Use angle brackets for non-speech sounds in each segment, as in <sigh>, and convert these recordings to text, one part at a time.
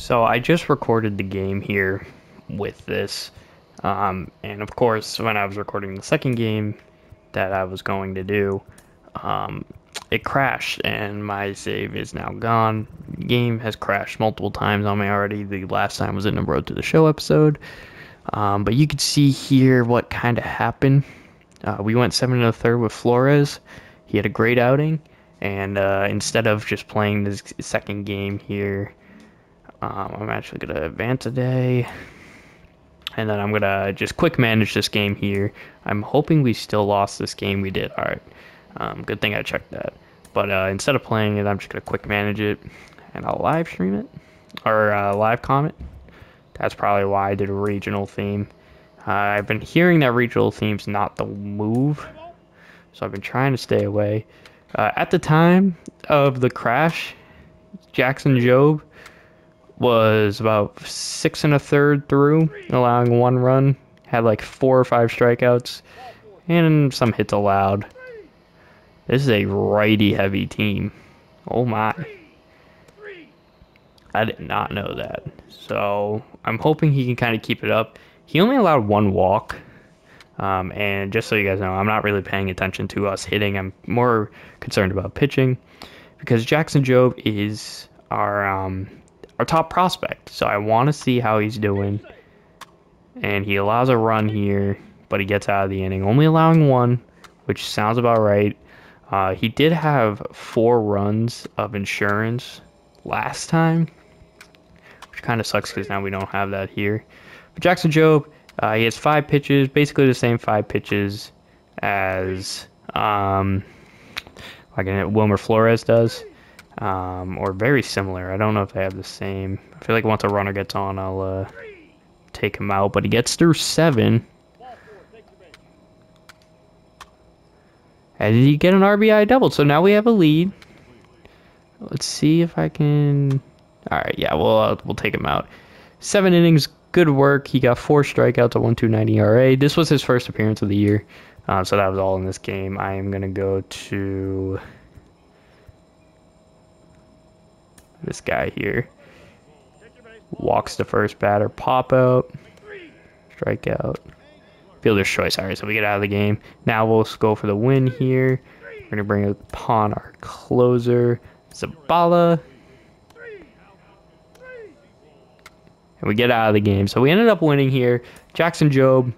So I just recorded the game here with this. Um, and of course, when I was recording the second game that I was going to do, um, it crashed and my save is now gone. game has crashed multiple times on me already. The last time was in the Road to the Show episode. Um, but you can see here what kind of happened. Uh, we went seven and a third with Flores. He had a great outing, and uh, instead of just playing this second game here, um, I'm actually gonna advance a day, and then I'm gonna just quick manage this game here. I'm hoping we still lost this game. We did. All right. Um, good thing I checked that. But uh, instead of playing it, I'm just gonna quick manage it, and I'll live stream it or uh, live comment. That's probably why I did a regional theme. Uh, I've been hearing that regional theme's not the move, so I've been trying to stay away. Uh, at the time of the crash, Jackson Jobe was about six and a third through, allowing one run, had like four or five strikeouts, and some hits allowed. This is a righty heavy team. Oh my. I did not know that. So I'm hoping he can kind of keep it up. He only allowed one walk. Um, and just so you guys know, I'm not really paying attention to us hitting. I'm more concerned about pitching because Jackson Jobe is our um, our top prospect. So I want to see how he's doing. And he allows a run here, but he gets out of the inning, only allowing one, which sounds about right. Uh, he did have four runs of insurance last time, which kind of sucks because now we don't have that here. But Jackson Jobe, uh, he has five pitches, basically the same five pitches as um, like Wilmer Flores does, um, or very similar. I don't know if they have the same. I feel like once a runner gets on, I'll uh, take him out. But he gets through seven. And he get an RBI double. So now we have a lead. Let's see if I can. All right, yeah, we'll uh, we'll take him out. Seven innings, good work. He got four strikeouts, a 1.290 ERA. This was his first appearance of the year, uh, so that was all in this game. I am gonna go to this guy here. Walks the first batter, pop out, strikeout. Fielder's choice. All right, so we get out of the game. Now we'll go for the win here. We're gonna bring upon our closer, Zabala. And we get out of the game. So we ended up winning here. Jackson Jobe,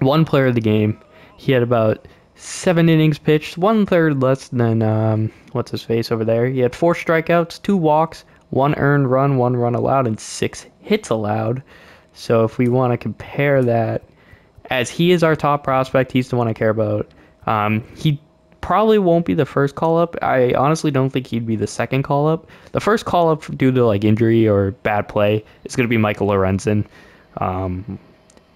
one player of the game. He had about seven innings pitched, one third less than um, what's his face over there. He had four strikeouts, two walks, one earned run, one run allowed, and six hits allowed. So if we want to compare that, as he is our top prospect, he's the one I care about. Um, he probably won't be the first call up. I honestly don't think he'd be the second call up. The first call up due to like injury or bad play is going to be Michael Lorenzen. Um,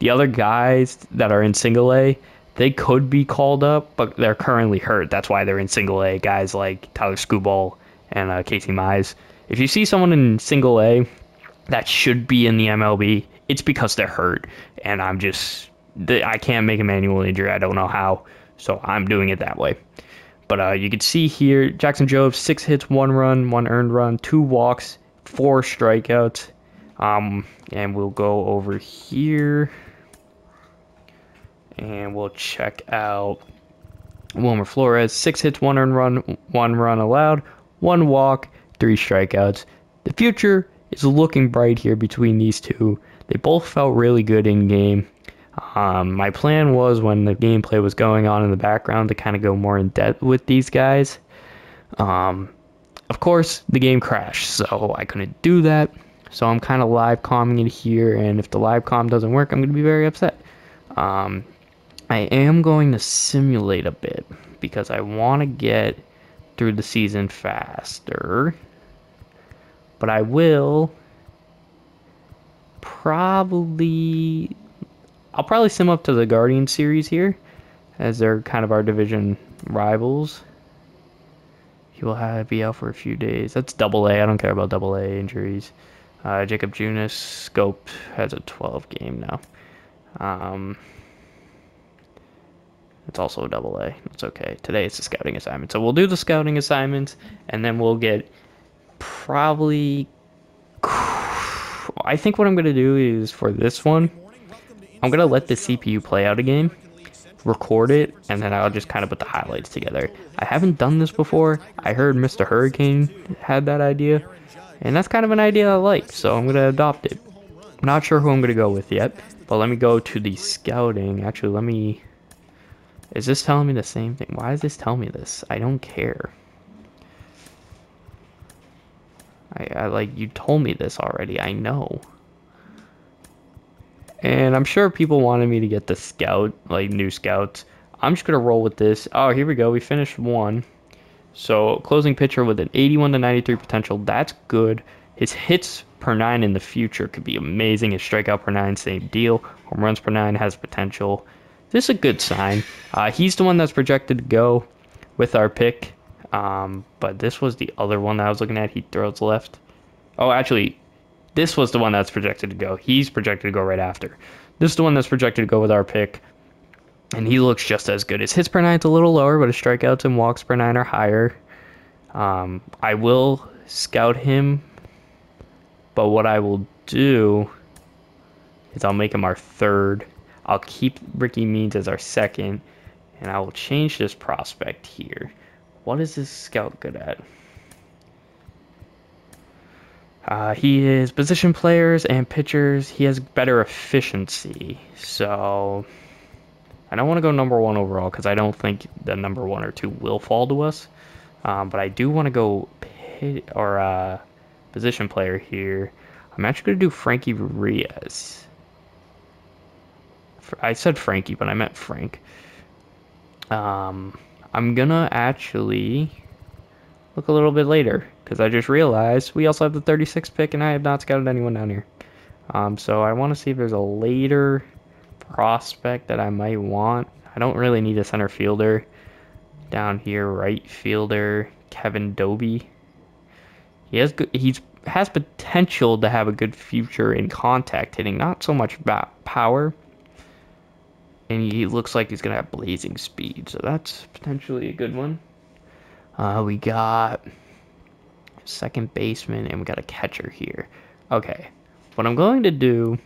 the other guys that are in single A, they could be called up, but they're currently hurt. That's why they're in single A. Guys like Tyler Skubal and uh, Casey Mize. If you see someone in single A that should be in the MLB, it's because they're hurt. And I'm just, I can't make a manual injury. I don't know how. So I'm doing it that way. But uh, you can see here, Jackson Jobe, six hits, one run, one earned run, two walks, four strikeouts. Um, and we'll go over here. And we'll check out Wilmer Flores. Six hits, one earned run, one run allowed, one walk, three strikeouts. The future is looking bright here between these two. They both felt really good in game. Um, my plan was when the gameplay was going on in the background to kind of go more in depth with these guys. Um, of course, the game crashed, so I couldn't do that. So I'm kind of live calming it here, and if the live calm doesn't work, I'm going to be very upset. Um, I am going to simulate a bit because I want to get through the season faster. But I will probably I'll probably sim up to the Guardian series here, as they're kind of our division rivals. He will have be out for a few days. That's double A. I don't care about double A injuries. Uh, Jacob Junis Schoop has a 12 game now. Um, it's also a double A. It's okay. Today it's a scouting assignment. So we'll do the scouting assignments, and then we'll get probably I think what I'm going to do is for this one, I'm going to let the CPU play out a game, record it, and then I'll just kind of put the highlights together. I haven't done this before. I heard Mr. Hurricane had that idea, and that's kind of an idea I like, so I'm going to adopt it. I'm not sure who I'm going to go with yet, but let me go to the scouting. Actually, let me... Is this telling me the same thing? Why is this telling me this? I don't care. I, I like, you told me this already. I know. And I'm sure people wanted me to get the scout, like new scouts. I'm just going to roll with this. Oh, here we go. We finished one. So closing pitcher with an 81 to 93 potential. That's good. His hits per nine in the future could be amazing. His strikeout per nine, same deal. Home runs per nine has potential. This is a good sign. Uh, he's the one that's projected to go with our pick. Um, but this was the other one that I was looking at. He throws left. Oh, actually, this was the one that's projected to go. He's projected to go right after. This is the one that's projected to go with our pick. And he looks just as good. His hits per nine's a little lower, but his strikeouts and walks per nine are higher. Um, I will scout him, but what I will do is I'll make him our third. I'll keep Ricky Means as our second, and I will change this prospect here. What is this scout good at? Uh, he is position players and pitchers. He has better efficiency. So I don't want to go number one overall because I don't think the number one or two will fall to us. Um, but I do want to go pit or uh, position player here. I'm actually going to do Frankie Riaz. I said Frankie, but I meant Frank. Um, I'm gonna actually look a little bit later because I just realized we also have the 36 pick and I have not scouted anyone down here. Um, so I want to see if there's a later prospect that I might want. I don't really need a center fielder down here, right fielder Kevin Doby. He has good. He's has potential to have a good future in contact hitting, not so much about power and he looks like he's gonna have blazing speed, so that's potentially a good one. Uh, we got second baseman, and we got a catcher here. Okay, what I'm going to do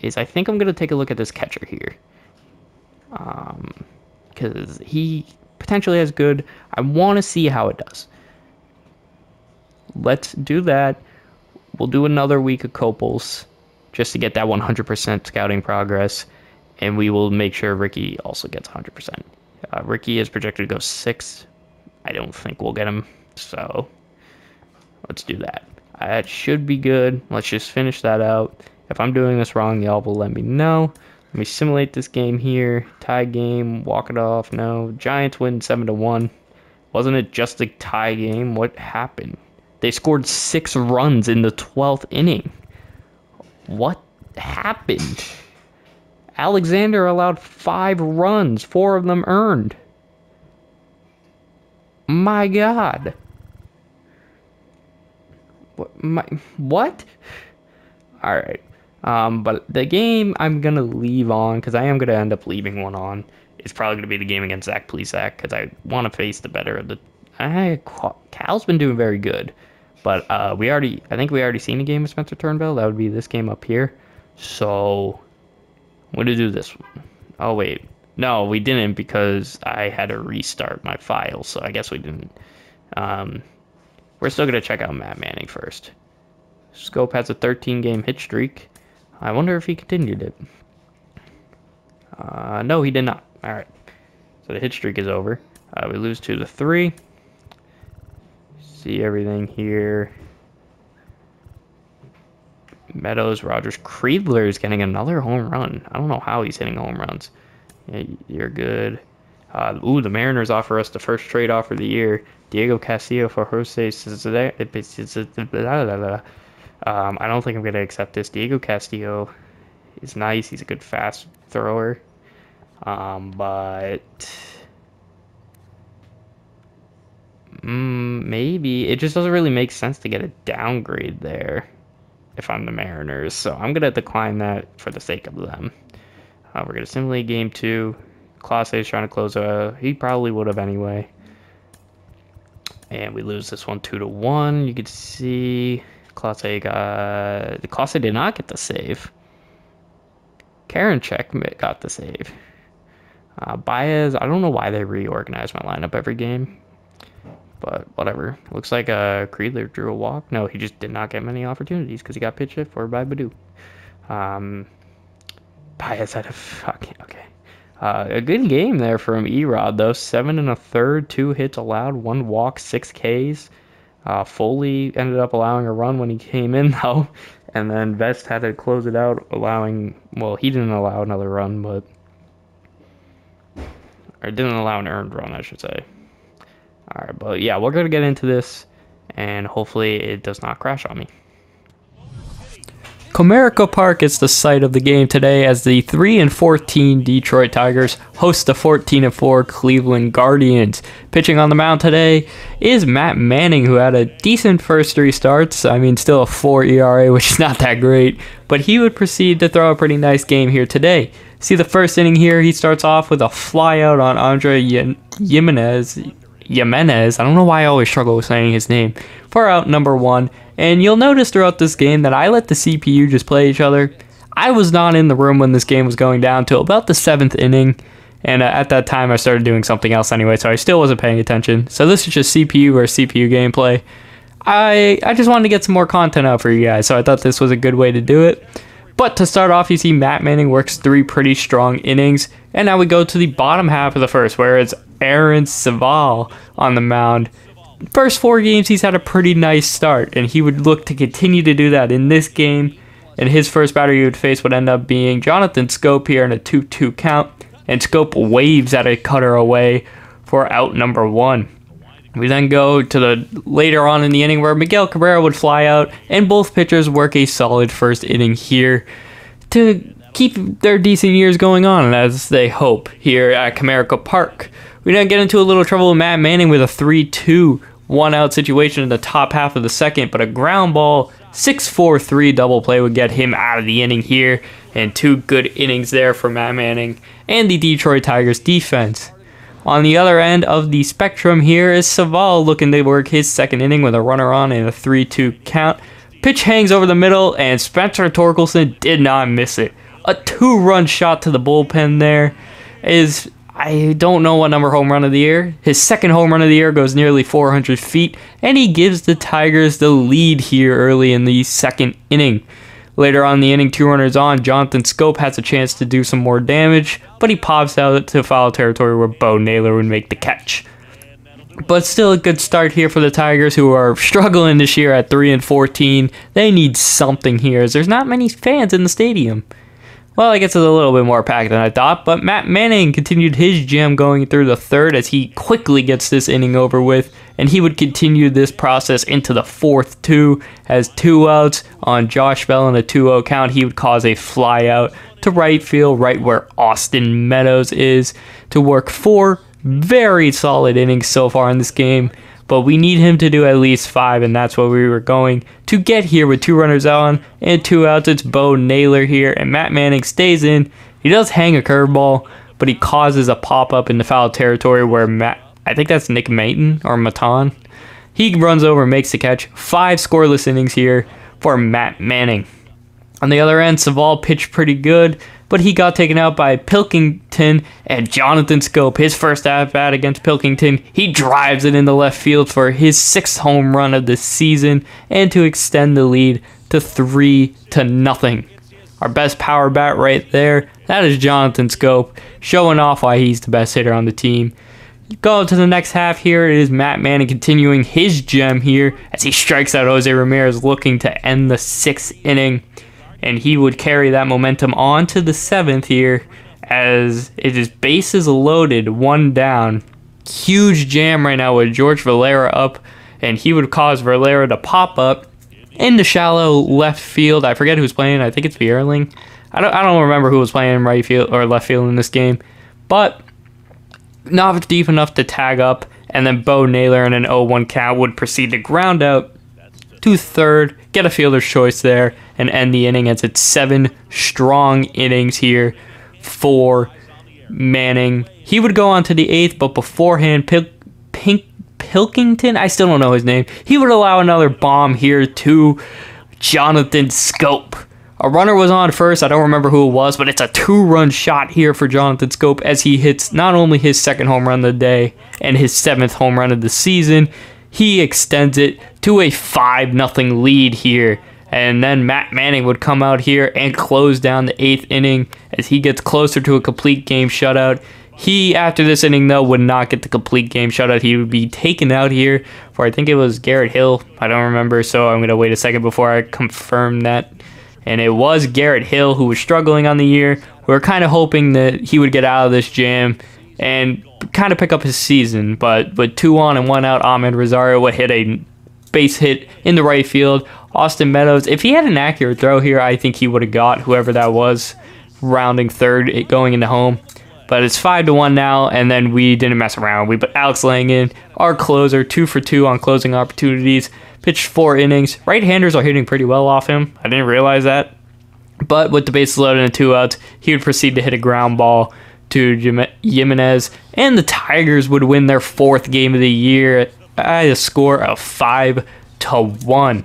is I think I'm gonna take a look at this catcher here, um, because he potentially has good. I want to see how it does. Let's do that. We'll do another week of Copels just to get that 100% scouting progress. And we will make sure Ricky also gets 100%. Uh, Ricky is projected to go six. I don't think we'll get him. So let's do that. That should be good. Let's just finish that out. If I'm doing this wrong, y'all will let me know. Let me simulate this game here. Tie game, walk it off. No. Giants win 7 to 1. Wasn't it just a tie game? What happened? They scored six runs in the 12th inning. What happened? Alexander allowed five runs, four of them earned. My God. What? My, what? All right. Um, but the game I'm gonna leave on because I am gonna end up leaving one on. It's probably gonna be the game against Zach Plesac because I want to face the better of the. I, Cal's been doing very good. But uh, we already, I think we already seen a game with Spencer Turnbull. That would be this game up here. So I'm gonna do this one. Oh wait, no, we didn't because I had to restart my file. So I guess we didn't. Um, we're still gonna check out Matt Manning first. Schoop has a 13 game hit streak. I wonder if he continued it. Uh, no, he did not. All right. So the hit streak is over. Uh, we lose two to three see everything here. Meadows, Rogers, Kreidler is getting another home run. I don't know how he's hitting home runs. Yeah, you're good. Uh, ooh, the Mariners offer us the first trade offer of the year. Diego Castillo for Jose um, I don't think I'm going to accept this. Diego Castillo is nice. He's a good fast thrower. Um, but Mm, maybe. It just doesn't really make sense to get a downgrade there if I'm the Mariners. So I'm going to decline that for the sake of them. Uh, we're going to simulate game two. Clase is trying to close a. He probably would have anyway. And we lose this one two to one. You can see Clase got Clase did not get the save. Karinchak got the save. Uh, Baez, I don't know why they reorganize my lineup every game, but whatever. Looks like uh, Kreidler drew a walk. No, he just did not get many opportunities because he got pitched hit for by Baddoo. Um, Baez had a fucking okay. Uh, a good game there from Erod though. Seven and a third, two hits allowed, one walk, six Ks. Uh, Foley ended up allowing a run when he came in <laughs> though, and then Vest had to close it out, allowing well he didn't allow another run, but or didn't allow an earned run, I should say. All right, but yeah, we're gonna get into this, and hopefully it does not crash on me. Comerica Park is the site of the game today as the 3 and 14 Detroit Tigers host the 14 and 4 Cleveland Guardians. Pitching on the mound today is Matt Manning, who had a decent first three starts. I mean, still a 4 ERA, <laughs> which is not that great, but he would proceed to throw a pretty nice game here today. See the first inning here, he starts off with a flyout on Andre Giménez. Giménez, I don't know why I always struggle with saying his name, far out number one. And you'll notice throughout this game that I let the CPU just play each other. I was not in the room when this game was going down till about the seventh inning. And uh, at that time, I started doing something else anyway, so I still wasn't paying attention. So this is just CPU or CPU gameplay. I I just wanted to get some more content out for you guys, so I thought this was a good way to do it. But to start off, you see Matt Manning works three pretty strong innings, and now we go to the bottom half of the first, where it's Aaron Civale on the mound first four games, he's had a pretty nice start, and he would look to continue to do that in this game. And his first batter he would face would end up being Jonathan Schoop here in a 2 2 count. And Schoop waves at a cutter away for out number one. We then go to the later on in the inning where Miguel Cabrera would fly out, and both pitchers work a solid first inning here to keep their decent years going on as they hope here at Comerica Park. We then get into a little trouble with Matt Manning with a 3 2 one out situation in the top half of the second, but a ground ball 6 4 3 double play would get him out of the inning here. And two good innings there for Matt Manning and the Detroit Tigers defense. On the other end of the spectrum here is Civale looking to work his second inning with a runner on and a 3 2 count. Pitch hangs over the middle, and Spencer Torkelson did not miss it. A two run shot to the bullpen there is I don't know what number home run of the year. His second home run of the year goes nearly 400 feet, and he gives the Tigers the lead here early in the second inning. Later on the inning, two runners on, Jonathan Schoop has a chance to do some more damage, but he pops out to foul territory where Bo Naylor would make the catch. But still a good start here for the Tigers, who are struggling this year at 3 and 14. They need something here, as there's not many fans in the stadium. Well, I guess it's a little bit more packed than I thought, but Matt Manning continued his jam going through the third as he quickly gets this inning over with, and he would continue this process into the fourth too, as two outs on Josh Bell in a 2-0 count, he would cause a fly out to right field, right where Austin Meadows is, to work four very solid innings so far in this game but we need him to do at least five, and that's what we were going to get here with two runners on and two outs. It's Bo Naylor here, and Matt Manning stays in. He does hang a curveball, but he causes a pop up in the foul territory where Matt, I think that's Nick Maton or Maton. He runs over makes the catch. Five scoreless innings here for Matt Manning. On the other end, Civale pitched pretty good but he got taken out by Pilkington and Jonathan Schoop. His first at bat against Pilkington, he drives it in the left field for his sixth home run of the season and to extend the lead to three to nothing. Our best power bat right there, that is Jonathan Schoop showing off why he's the best hitter on the team. Go to the next half here. It is Matt Manning continuing his gem here as he strikes out Jose Ramirez, looking to end the sixth inning and he would carry that momentum on to the seventh here as it is bases loaded, one down. Huge jam right now with George Valera up, and he would cause Valera to pop up in the shallow left field. I forget who's playing. I think it's Vierling. I don't, I don't remember who was playing right field or left field in this game, but not deep enough to tag up. And then Bo Naylor in an 0-1 count would proceed to ground out to third, get a fielder's choice there, and end the inning as it's seven strong innings here for Manning. He would go on to the eighth, but beforehand, Pil- Pink Pilkington, I still don't know his name. He would allow another bomb here to Jonathan Schoop. A runner was on first. I don't remember who it was, but it's a two run shot here for Jonathan Schoop as he hits not only his second home run of the day and his seventh home run of the season, he extends it to a 5 0 lead here. And then Matt Manning would come out here and close down the eighth inning as he gets closer to a complete game shutout. He, after this inning, though, would not get the complete game shutout. He would be taken out here for, I think it was Garrett Hill. I don't remember, so I'm going to wait a second before I confirm that. And it was Garrett Hill who was struggling on the year. We were kind of hoping that he would get out of this jam and kind of pick up his season. But with two on and one out, Amed Rosario would hit a base hit in the right field. Austin Meadows, if he had an accurate throw here, I think he would have got whoever that was rounding third eh, going into home. But it's five to one now, and then we didn't mess around. We put Alex Lange, our closer, two for two on closing opportunities. Pitched four innings. Right-handers are hitting pretty well off him. I didn't realize that. But with the bases loaded and two outs, he would proceed to hit a ground ball to Giménez, and the Tigers would win their fourth game of the year at a score of five to one.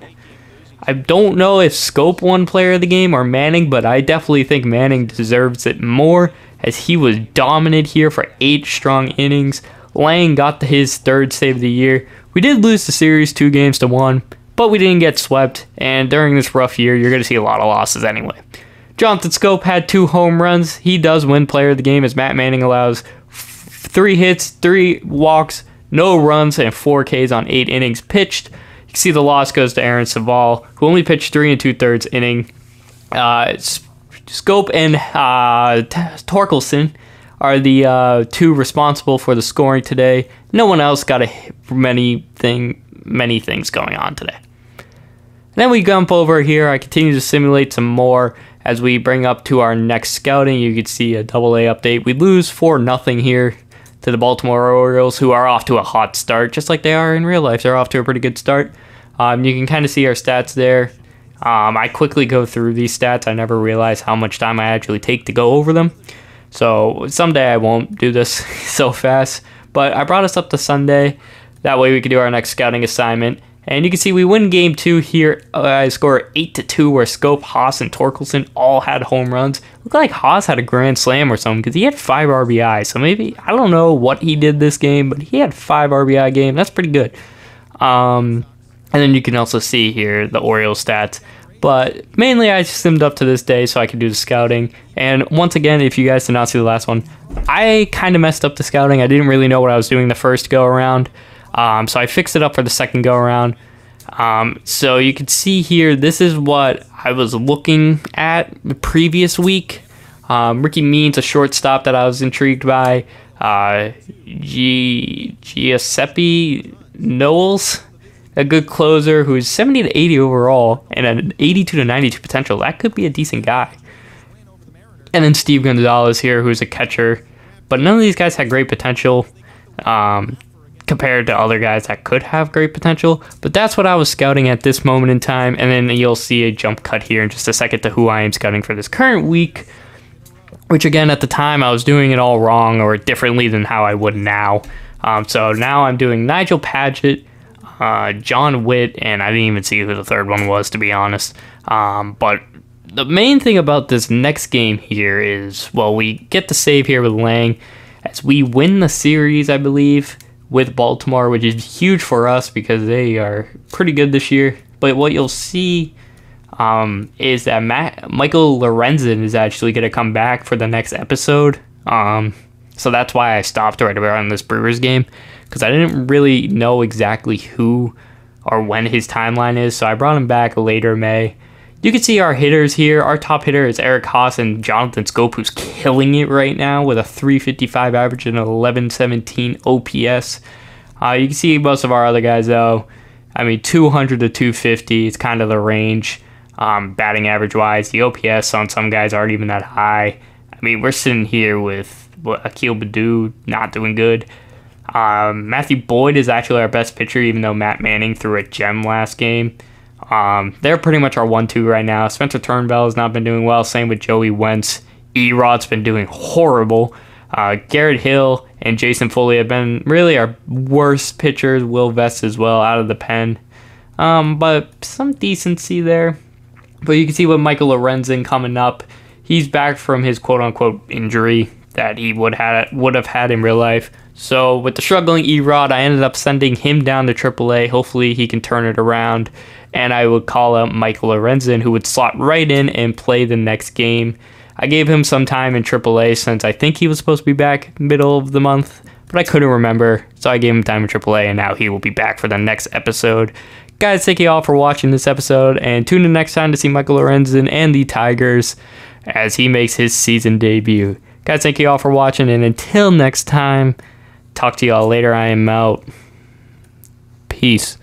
I don't know if Schoop won player of the game or Manning, but I definitely think Manning deserves it more as he was dominant here for eight strong innings. Lang got his third save of the year. We did lose the series two games to one, but we didn't get swept, and during this rough year, you're going to see a lot of losses anyway. Jonathan Schoop had two home runs. He does win player of the game as Matt Manning allows three hits, three walks, no runs, and four Ks on eight innings pitched. See the loss goes to Aaron Civale, who only pitched three and two thirds inning. Uh, Schoop and uh, Torkelson are the uh, two responsible for the scoring today. No one else got a many thing many things going on today. Then we jump over here. I continue to simulate some more as we bring up to our next scouting. You can see a double A update. We lose four nothing here to the Baltimore Orioles, who are off to a hot start, just like they are in real life. They're off to a pretty good start. Um, you can kind of see our stats there. Um, I quickly go through these stats. I never realize how much time I actually take to go over them. So someday I won't do this <laughs> so fast. But I brought us up to Sunday. That way we could do our next scouting assignment. And you can see we win game two here. Uh, I score 8 to 2, where Schoop, Haase, and Torkelson all had home runs. Looked like Haase had a grand slam or something because he had 5 RBI. So maybe, I don't know what he did this game, but he had 5 RBI game. That's pretty good. Um, and then you can also see here the Orioles stats. But mainly I simmed up to this day so I could do the scouting. And once again, if you guys did not see the last one, I kind of messed up the scouting. I didn't really know what I was doing the first go around. Um, so I fixed it up for the second go around. Um, so you can see here, this is what I was looking at the previous week. Um, Ricky Means, a shortstop that I was intrigued by. Uh, G- Giuseppe Knowles, a good closer who's 70 to 80 overall and an 82 to 92 potential. That could be a decent guy. And then Steve Gonzalez here, who's a catcher. But none of these guys had great potential um, compared to other guys that could have great potential. But that's what I was scouting at this moment in time. And then you'll see a jump cut here in just a second to who I am scouting for this current week. Which, again, at the time, I was doing it all wrong or differently than how I would now. Um, so now I'm doing Nigel Paget, uh, John Witt, and I didn't even see who the third one was, to be honest. Um, but the main thing about this next game here is, well, we get the save here with Lang as we win the series, I believe, with Baltimore, which is huge for us because they are pretty good this year. But what you'll see um, is that Matt, Michael Lorenzen is actually going to come back for the next episode. Um, so that's why I stopped right around this Brewers game because I didn't really know exactly who or when his timeline is. So I brought him back later May. You can see our hitters here. Our top hitter is Eric Haase and Jonathan Schoop, who's killing it right now with a 355 average and an 1117 OPS. Uh, you can see most of our other guys, though. I mean, 200 to 250 is kind of the range, um, batting average wise. The OPS on some guys aren't even that high. I mean, we're sitting here with what, Akil Baddoo not doing good. Um, Matthew Boyd is actually our best pitcher, even though Matt Manning threw a gem last game. Um, they're pretty much our one-two right now. Spencer Turnbull has not been doing well. Same with Joey Wentz. Erod's been doing horrible. Uh, Garrett Hill and Jason Foley have been really our worst pitchers. Will Vest as well out of the pen. Um, but some decency there. But you can see with Michael Lorenzen coming up, he's back from his quote unquote injury that he would would have had in real life. So with the struggling Erod, I ended up sending him down to AAA. Hopefully he can turn it around. And I would call up Michael Lorenzen, who would slot right in and play the next game. I gave him some time in AAA since I think he was supposed to be back middle of the month, but I couldn't remember. So I gave him time in AAA, and now he will be back for the next episode. Guys, thank you all for watching this episode, and tune in next time to see Michael Lorenzen and the Tigers as he makes his season debut. Guys, thank you all for watching, and until next time, talk to you all later. I am out. Peace.